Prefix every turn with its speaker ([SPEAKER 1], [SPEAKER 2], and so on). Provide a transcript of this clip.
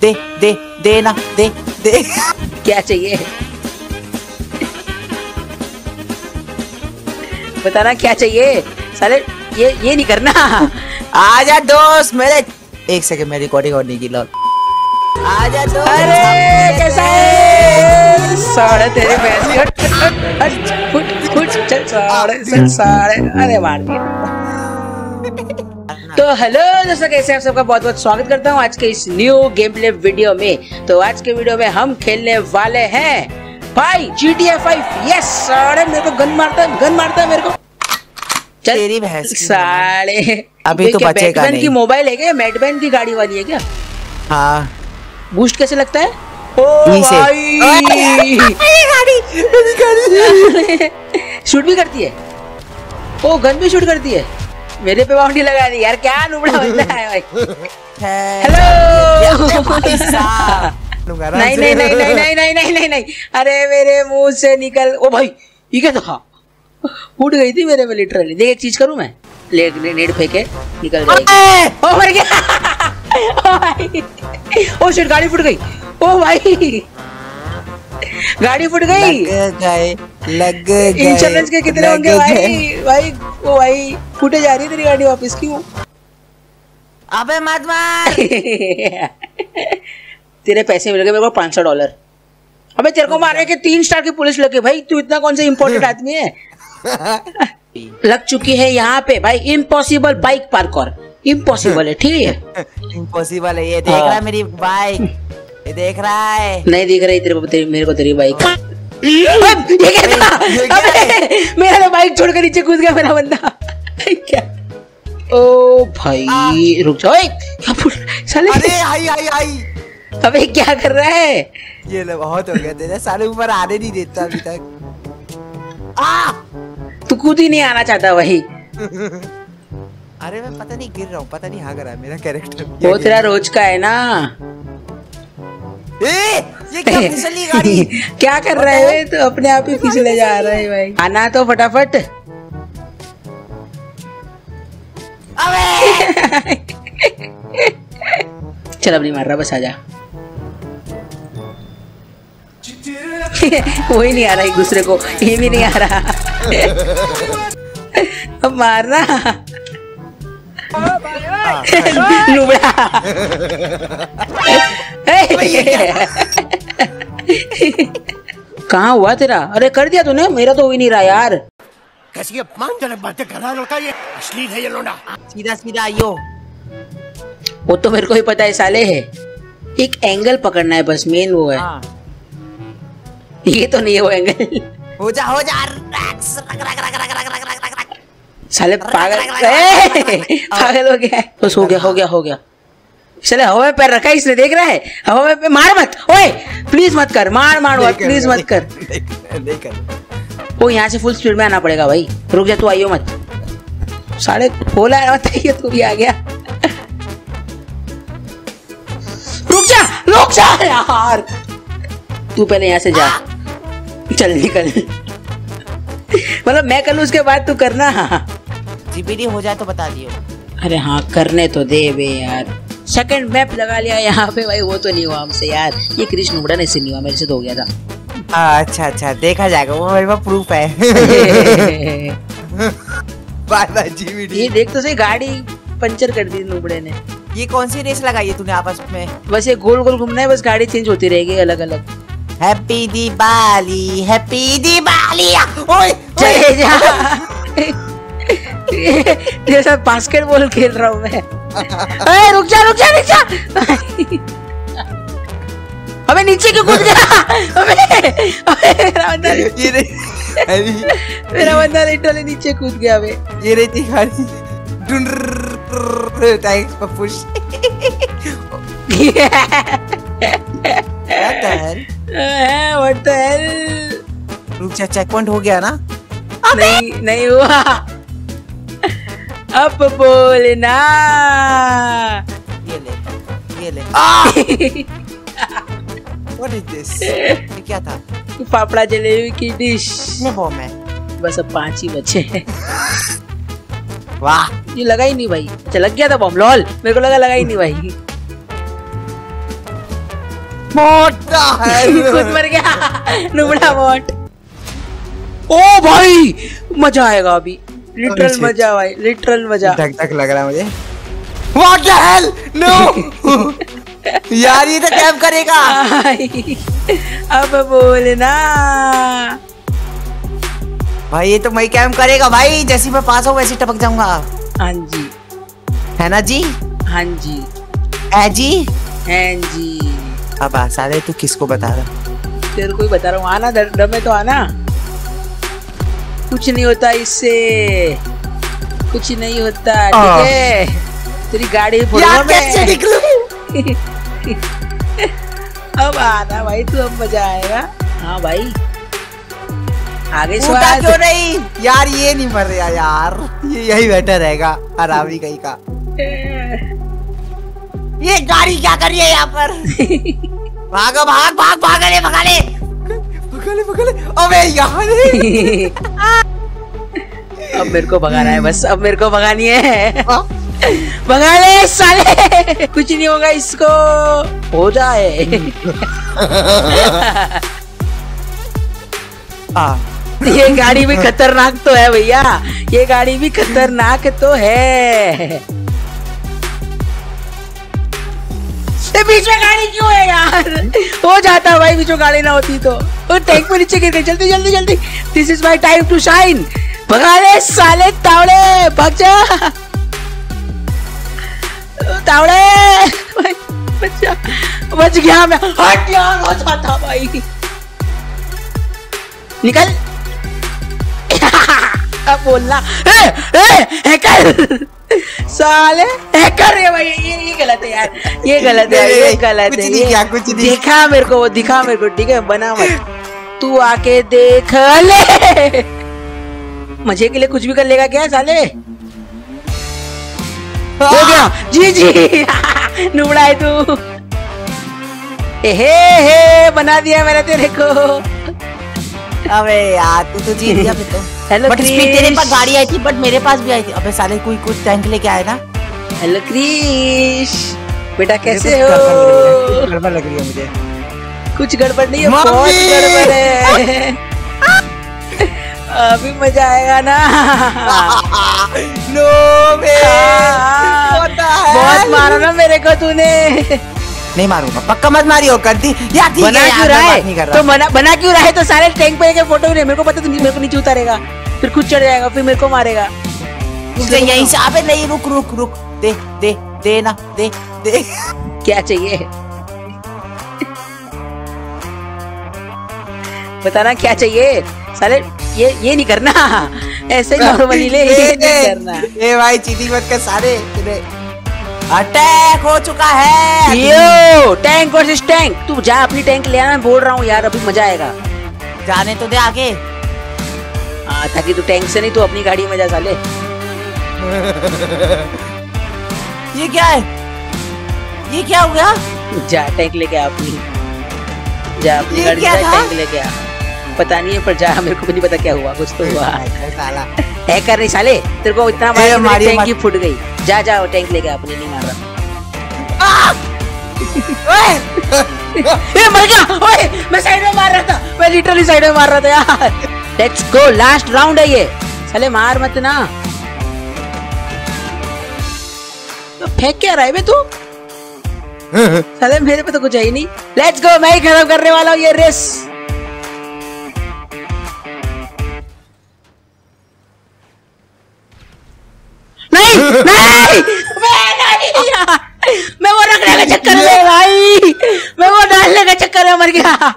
[SPEAKER 1] दे दे दे ना दे दे।
[SPEAKER 2] क्या चाहिए? बताना क्या चाहिए? साले ये ये नहीं करना।
[SPEAKER 1] आजा दोस्त मेरे एक सेकंड मैं रिकॉर्डिंग करने की लॉल आजा दोस्त।
[SPEAKER 2] अरे कैसा है? साढ़े तेरे हट फुट फुट चल साढ़े चल साढ़े अरे मार दिया। तो हेलो दोस्तों कैसे आप सबका? बहुत बहुत स्वागत करता हूँ आज के इस न्यू गेम प्ले वीडियो में। तो आज के वीडियो में हम खेलने वाले हैं भाई ji T F five yes साढ़े मेरे को गन मारता है गन मारता है मेरे को।
[SPEAKER 1] तेरी भैंस की अभी तो बचेगा
[SPEAKER 2] बैटमैन की
[SPEAKER 1] नहीं।
[SPEAKER 2] मोबाइल है क्या? मैटमैन की गाड़ी वाली है क्या?
[SPEAKER 1] हाँ।
[SPEAKER 2] बूस्ट कैसे लगता है? ओ। भाई। शूट भी करती है? ओ गन भी शूट करती है? मेरे पे बाउंड्री लगा दी यार क्या नुबड़ा बंदा है भाई। हेलो नहीं नहीं नहीं नहीं नहीं नहीं नहीं नहीं नहीं। अरे मेरे मुँह से निकल ओ भाई ये क्या था? फूट गई थी मेरे में लिटरली देख एक चीज़ करूँ मैं? ले ग्रेनेड फेंके निकल जाएगी ओ मर गया ओ भाई। ओ शिट गाड़ी फूट गई। ओ भाई। गाड़ी फूट गई।
[SPEAKER 1] लग गए लग गए
[SPEAKER 2] इंश्योरेंस के कितने होंगे भाई? भाई ओ भाई फूटे जा रही है तेरी गाड़ी वापस? क्यों?
[SPEAKER 1] अबे मत मार।
[SPEAKER 2] तेरे पैसे मिल गए मेरे को पाँच सौ डॉलर। अबे तेरे को मारने के तीन स्टार की पुलिस लगे। भाई तू इतना कौन सा इम्पोर्टेंट आदमी है? लग चुकी है यहाँ पे भाई इम्पॉसिबल बाइक पार्कोर इम्पॉसिबल है ठीक है?
[SPEAKER 1] इम्पॉसिबल है ये देख
[SPEAKER 2] हाँ।
[SPEAKER 1] रहा है मेरी बाइक ये देख रहा है।
[SPEAKER 2] नहीं दिख रही तेरे को तेरी, मेरे को तेरी बाइक ये क्या था अबे, मेरा तो बाइक छोड़ कर नीचे कूद गया मेरा बंदा। क्या? ओ भाई रुक जाओ क्या साले।
[SPEAKER 1] अरे आई आई आई।
[SPEAKER 2] अबे क्या कर रहा है?
[SPEAKER 1] ये ले बहुत हो गया तेरे। साले ऊपर आने नहीं देता अभी तक। आ!
[SPEAKER 2] तू कूद ही नहीं आना चाहता वही।
[SPEAKER 1] अरे मैं पता नहीं गिर रहा हूँ पता नहीं हाँ रहा है मेरा कैरेक्टर
[SPEAKER 2] वो तेरा रोज का है ना।
[SPEAKER 1] ए ये क्या फिसली गाड़ी?
[SPEAKER 2] क्या कर रहे है? तो अपने आप ही फिसले जा रहे है भाई। आना तो फटाफट।
[SPEAKER 1] अबे!
[SPEAKER 2] चल अब नहीं मार रहा बस आजा वही नहीं आ रहा एक दूसरे को। ये भी नहीं आ रहा। अब मारना लुबड़ा। कहा हुआ तेरा अरे कर दिया तूने मेरा तो हो ही नहीं रहा यार
[SPEAKER 3] कैसी अपमानजनक बातें कर रहा लड़का ये अश्लील है ये लोडा
[SPEAKER 1] सीधा सीधा आइयो
[SPEAKER 2] वो तो मेरे को ही पता है साले है एक एंगल पकड़ना है बस मेन वो है
[SPEAKER 1] हाँ।
[SPEAKER 2] ये तो नहीं है वो एंगल
[SPEAKER 1] हो जा हो जा रैक्स रग रग रग रग रग रग रग
[SPEAKER 2] साले पागल पागल हो गया बस हो गया हो गया हो गया चले हवा में पैर रखा है इसने देख रहा है? हवा में पैर मार मत ओए प्लीज़ मत कर मार मार मत प्लीज़ मत कर।
[SPEAKER 1] नहीं कर
[SPEAKER 2] ओ यहाँ से फुल स्पीड में आना पड़ेगा भाई। रुक जा तू आइयो मत। साढ़े बोला है मत ये तू भी आ गया। रुक जा रुक जा यार। तू पहले यहाँ से जा। चल निकल। मतलब मैं कर लूँ उसके बाद तू करना।
[SPEAKER 1] जीपीडी हो जाए तो बता दियो।
[SPEAKER 2] अरे हाँ करने तो दे बे यार। सेकंड मैप लगा लिया यहाँ पे भाई वो तो नहीं हुआ हमसे यार ये कृष्ण नहीं से नहीं हुआ मेरे से तो हो गया था
[SPEAKER 1] हाँ, अच्छा अच्छा देखा जाएगा वो मेरे पास प्रूफ है बाय बाय जीपीडी
[SPEAKER 2] ये देख तो सही गाड़ी पंचर कर दी नुबड़े ने
[SPEAKER 1] ये कौन सी रेस लगाई है तूने आपस में
[SPEAKER 2] बस ये गोल गोल घूमना है बस गाड़ी चेंज होती रहेगी अलग अलग
[SPEAKER 1] हैप्पी दिवाली हैप्पी दिवाली ओए
[SPEAKER 2] जा जैसा बास्केटबॉल खेल रहा हूँ मैं अरे रुक जा रुक जा रुक जा। अबे नीचे क्यों कूद गया? अबे अबे मेरा बंदा
[SPEAKER 1] ये रही अभी
[SPEAKER 2] मेरा बंदा लिटरली नीचे कूद गया अबे।
[SPEAKER 1] ये रहती गाड़ी डुन टैक्स पर push. What the hell?
[SPEAKER 2] What the hell
[SPEAKER 1] रुक जा चेक पॉइंट हो गया ना?
[SPEAKER 2] नहीं नहीं हुआ। अब बोलना
[SPEAKER 1] ये ले ये ले व्हाट इज़ दिस ये क्या था
[SPEAKER 2] पापड़ा जलेबी की डिश
[SPEAKER 1] कितने बॉम्ब है
[SPEAKER 2] बस अब पाँच ही बचे हैं
[SPEAKER 1] वाह
[SPEAKER 2] ये लगा ही नहीं भाई अच्छा लग गया था बॉम्ब लॉल मेरे को लगा लगा ही नहीं भाई
[SPEAKER 1] मोटा है
[SPEAKER 2] खुद मर गया नुबड़ा वॉट ओ भाई मज़ा आएगा अभी लिटरल मज़ा भाई लिटरल मज़ा।
[SPEAKER 1] धक धक लग रहा है मुझे। What the hell? No! यार ये तो कैम करेगा।
[SPEAKER 2] भाई, अब बोलना।
[SPEAKER 1] भाई ये तो मैं कैम करेगा भाई। जैसे मैं पास हो वैसे टपक जाऊँगा।
[SPEAKER 2] हाँ जी।
[SPEAKER 1] है ना जी?
[SPEAKER 2] हाँ जी।
[SPEAKER 1] है जी?
[SPEAKER 2] हाँ जी।
[SPEAKER 1] अब आ, साले तू किसको बता रहा?
[SPEAKER 2] तेरे को ही बता रहा हूँ। आना डर में तो आना। कुछ नहीं होता इससे। कुछ नहीं होता। ठीक है? तेरी गाड़ी
[SPEAKER 1] कैसे
[SPEAKER 2] मैं अब आना भाई तू अब मज़ा आएगा। हाँ भाई। आगे
[SPEAKER 1] क्यों नहीं? यार ये नहीं मर रहा यार। ये यही बेटर रहेगा हरामी कहीं का। ये गाड़ी क्या कर रही है यहाँ पर? भागो भाग भाग भाग ले भगा ले। भगा ले अबे यार
[SPEAKER 2] अब मेरे को भगाना है बस अब मेरे को भगानी है।
[SPEAKER 1] हाँ?
[SPEAKER 2] भगा ले साले। कुछ नहीं होगा इसको। हो जाए।
[SPEAKER 1] आ,
[SPEAKER 2] ये गाड़ी भी खतरनाक तो है भैया। ये गाड़ी भी खतरनाक तो है। ये बीच में गाड़ी क्यों है यार? हो जाता भाई बीच में गाड़ी ना होती तो। वो टैंक में नीचे गिर गई। जल्दी जल्दी जल्दी। This is my time to shine भगा ले साले तावड़े भाग जा। तावड़े भाई, बच बच गया मैं। हट यार हो जाता भाई। निकल। अब बोलना? ए, ए, हैकर साले। हैकर है भाई ये ये गलत है यार। ये गलत है ये गलत
[SPEAKER 1] कुछ
[SPEAKER 2] है
[SPEAKER 1] नहीं
[SPEAKER 2] ये-
[SPEAKER 1] कुछ नहीं।
[SPEAKER 2] दिखा मेरे को वो दिखा मेरे को ठीक है बना मत। तू आके देख ले। मज़े के लिए कुछ भी कर लेगा क्या साले? हो गया। जी जी। नुबड़ा है तू हे हे बना दिया मैंने तेरे को।
[SPEAKER 1] अबे यार तू तो जीत गया फिर तो।
[SPEAKER 2] हेलो
[SPEAKER 1] बट स्पीड तेरे पास गाड़ी आई थी बट मेरे पास भी आई थी। अबे साले कोई कुछ टैंक लेके आए ना।
[SPEAKER 2] हेलो क्रिश बेटा कैसे हो?
[SPEAKER 1] कुछ गड़बड़ लग रही है मुझे।
[SPEAKER 2] कुछ गड़बड़ नहीं है बहुत गड़बड़ है। अभी मज़ा आएगा ना?
[SPEAKER 1] नो
[SPEAKER 2] हाँ? बहुत मारा ना मेरे को तूने।
[SPEAKER 1] नहीं मारूँगा। पक्का मत मारियो कर दी यार ठीक
[SPEAKER 2] बना
[SPEAKER 1] है
[SPEAKER 2] क्यों रहा है? तो बना बना क्यों रहा है? तो सारे टैंक पे फ़ोटो नहीं मेरे को पता तो मेरे को नीचे उतारेगा फिर खुद चढ़ जाएगा फिर मेरे को मारेगा।
[SPEAKER 1] तुझे यहीं से अबे नहीं रुक रुक रुक। दे दे दे ना दे दे।
[SPEAKER 2] क्या चाहिए? बताना क्या चाहिए? साले ये ये नहीं करना। ऐसे नॉर्मली ले ये नहीं करना।
[SPEAKER 1] ए भाई चीटिंग मत कर सारे। अटैक हो चुका है।
[SPEAKER 2] यो टैंक वर्सेस टैंक तू जा अपनी टैंक ले आना मैं बोल रहा हूँ यार अभी मज़ा आएगा।
[SPEAKER 1] जाने तो दे आगे।
[SPEAKER 2] हाँ ताकि तू टैंक से नहीं तू अपनी गाड़ी में जा साले।
[SPEAKER 1] ये क्या है? ये क्या हो गया
[SPEAKER 2] जा टैंक लेके आ अपनी। जा अपनी गाड़ी में टैंक लेके आ। पता नहीं है पर जा मेरे को भी नहीं पता क्या हुआ कुछ तो हुआ। है कर नहीं साले तेरे को इतना मारा कि टैंक। ही फूट गई। जा जा वो टैंक लेके अपनी नहीं मार। रहा
[SPEAKER 1] ओए!
[SPEAKER 2] ए मर गया! ओए मैं साइड में मार रहा था। मैं लिटरली साइड में मार रहा था यार। लेट्स गो लास्ट राउंड है ये। साले मार मत ना। तो फेंक क्या रहा है बे तू? साले मेरे पे तो कुछ है ही नहीं। लेट्स गो मैं ही खत्म करने वाला हूँ ये रेस नहीं मैं वो रखने का चक्कर में भाई मैं वो डालने का चक्कर में मर गया